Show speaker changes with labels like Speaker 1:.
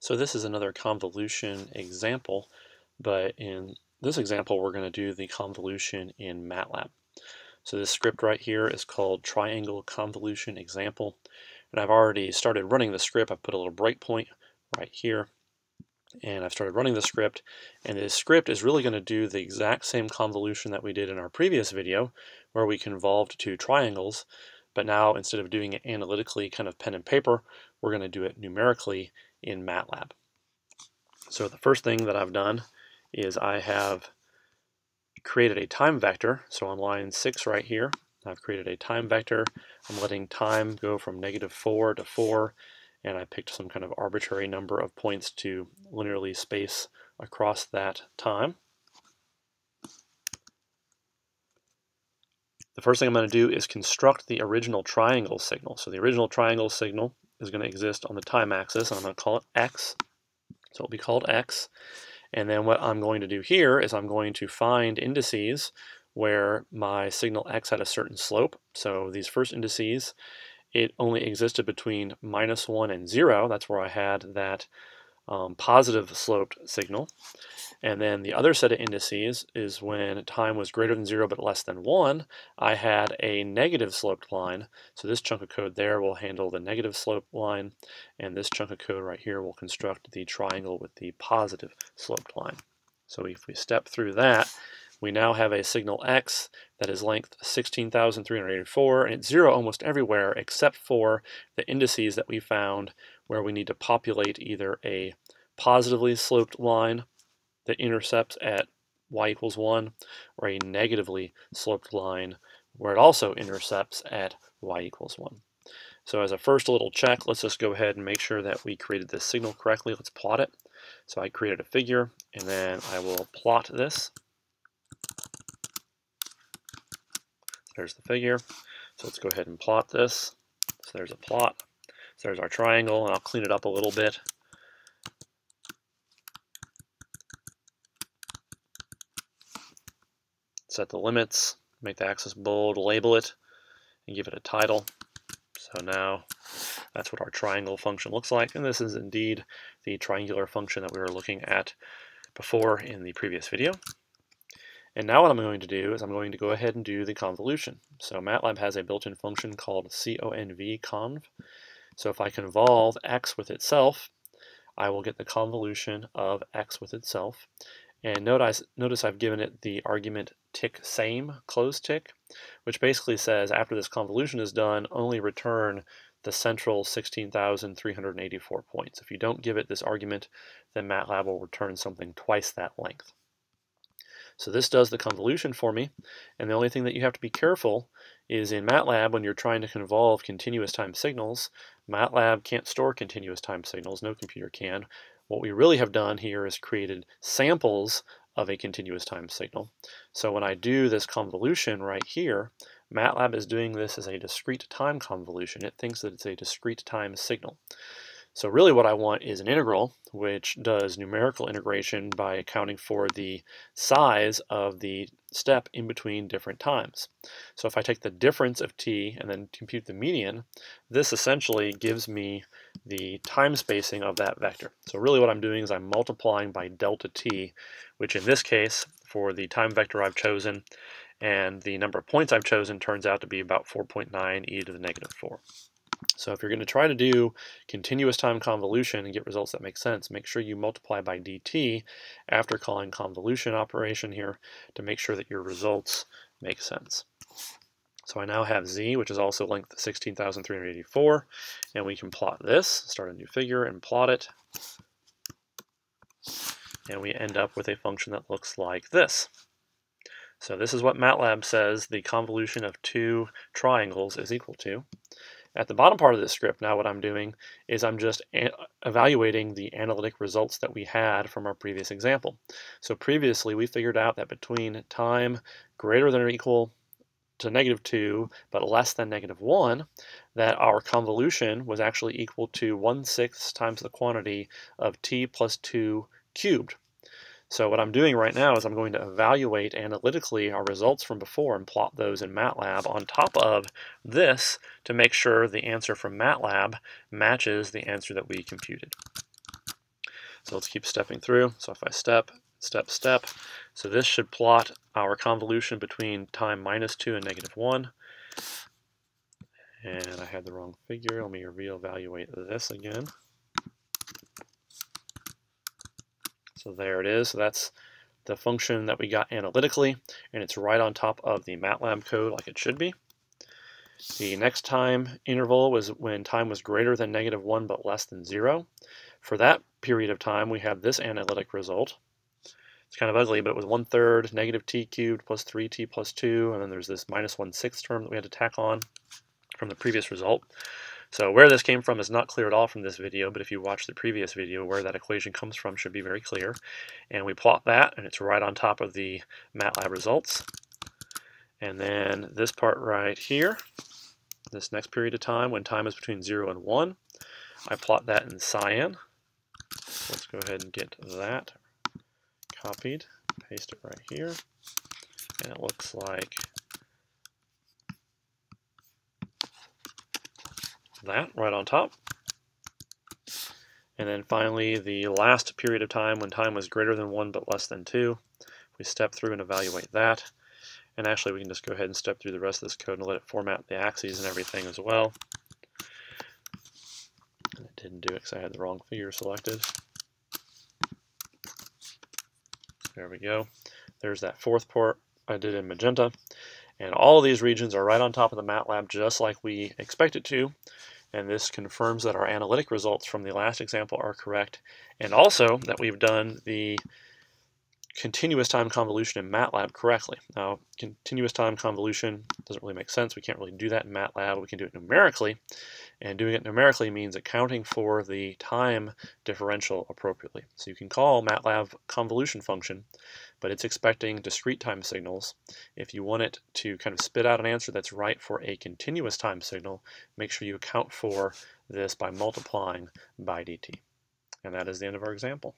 Speaker 1: So this is another convolution example, but in this example we're going to do the convolution in MATLAB. So this script right here is called triangle convolution example, and I've already started running the script. I've put a little breakpoint right here, and I've started running the script, and this script is really going to do the exact same convolution that we did in our previous video, where we convolved two triangles, but now instead of doing it analytically, kind of pen and paper, we're going to do it numerically in MATLAB. So the first thing that I've done is I have created a time vector. So on line 6 right here, I've created a time vector. I'm letting time go from negative 4 to 4, and I picked some kind of arbitrary number of points to linearly space across that time. The first thing I'm going to do is construct the original triangle signal. So the original triangle signal is going to exist on the time axis, and I'm going to call it x. So it'll be called x. And then what I'm going to do here is I'm going to find indices where my signal x had a certain slope. So these first indices, it only existed between minus 1 and 0. That's where I had that um, positive sloped signal. And then the other set of indices is when time was greater than 0 but less than 1, I had a negative sloped line. So this chunk of code there will handle the negative slope line, and this chunk of code right here will construct the triangle with the positive sloped line. So if we step through that, we now have a signal x that is length 16,384, and it's 0 almost everywhere except for the indices that we found where we need to populate either a positively sloped line that intercepts at y equals 1 or a negatively sloped line where it also intercepts at y equals 1. So as a first little check, let's just go ahead and make sure that we created this signal correctly. Let's plot it. So I created a figure, and then I will plot this. There's the figure. So let's go ahead and plot this. So there's a plot. So there's our triangle, and I'll clean it up a little bit. Set the limits, make the axis bold, label it, and give it a title. So now that's what our triangle function looks like, and this is indeed the triangular function that we were looking at before in the previous video. And now what I'm going to do is I'm going to go ahead and do the convolution. So MATLAB has a built-in function called conv, so if I convolve x with itself, I will get the convolution of x with itself. And notice, notice I've given it the argument tick same close tick, which basically says after this convolution is done, only return the central 16,384 points. If you don't give it this argument, then MATLAB will return something twice that length. So this does the convolution for me, and the only thing that you have to be careful is in MATLAB when you're trying to convolve continuous time signals, MATLAB can't store continuous time signals, no computer can. What we really have done here is created samples of a continuous time signal. So when I do this convolution right here, MATLAB is doing this as a discrete time convolution. It thinks that it's a discrete time signal. So really what I want is an integral, which does numerical integration by accounting for the size of the step in between different times. So if I take the difference of t and then compute the median, this essentially gives me the time spacing of that vector. So really what I'm doing is I'm multiplying by delta t, which in this case, for the time vector I've chosen, and the number of points I've chosen turns out to be about 4.9 e to the negative 4. So if you're going to try to do continuous time convolution and get results that make sense, make sure you multiply by dt after calling convolution operation here to make sure that your results make sense. So I now have z, which is also length 16,384, and we can plot this, start a new figure and plot it. And we end up with a function that looks like this. So this is what MATLAB says the convolution of two triangles is equal to. At the bottom part of this script now what I'm doing is I'm just evaluating the analytic results that we had from our previous example. So previously we figured out that between time greater than or equal to negative 2 but less than negative 1 that our convolution was actually equal to 1 6 times the quantity of t plus 2 cubed. So what I'm doing right now is I'm going to evaluate analytically our results from before and plot those in MATLAB on top of this to make sure the answer from MATLAB matches the answer that we computed. So let's keep stepping through. So if I step, step, step, so this should plot our convolution between time minus 2 and negative 1. And I had the wrong figure. Let me reevaluate this again. So there it is. So that's the function that we got analytically, and it's right on top of the MATLAB code like it should be. The next time interval was when time was greater than negative 1 but less than 0. For that period of time, we have this analytic result. It's kind of ugly, but it was 1 third negative t cubed plus 3t plus 2, and then there's this minus 1 sixth term that we had to tack on from the previous result. So where this came from is not clear at all from this video, but if you watch the previous video, where that equation comes from should be very clear. And we plot that, and it's right on top of the MATLAB results. And then this part right here, this next period of time, when time is between 0 and 1, I plot that in cyan. Let's go ahead and get that copied, paste it right here, and it looks like that right on top. And then finally, the last period of time when time was greater than 1 but less than 2. We step through and evaluate that. And actually, we can just go ahead and step through the rest of this code and let it format the axes and everything as well. And it didn't do it because I had the wrong figure selected. There we go. There's that fourth port I did in magenta. And all of these regions are right on top of the MATLAB just like we expect it to. And this confirms that our analytic results from the last example are correct. And also that we've done the continuous time convolution in MATLAB correctly. Now, continuous time convolution doesn't really make sense. We can't really do that in MATLAB. We can do it numerically. And doing it numerically means accounting for the time differential appropriately. So you can call MATLAB convolution function, but it's expecting discrete time signals. If you want it to kind of spit out an answer that's right for a continuous time signal, make sure you account for this by multiplying by dt. And that is the end of our example.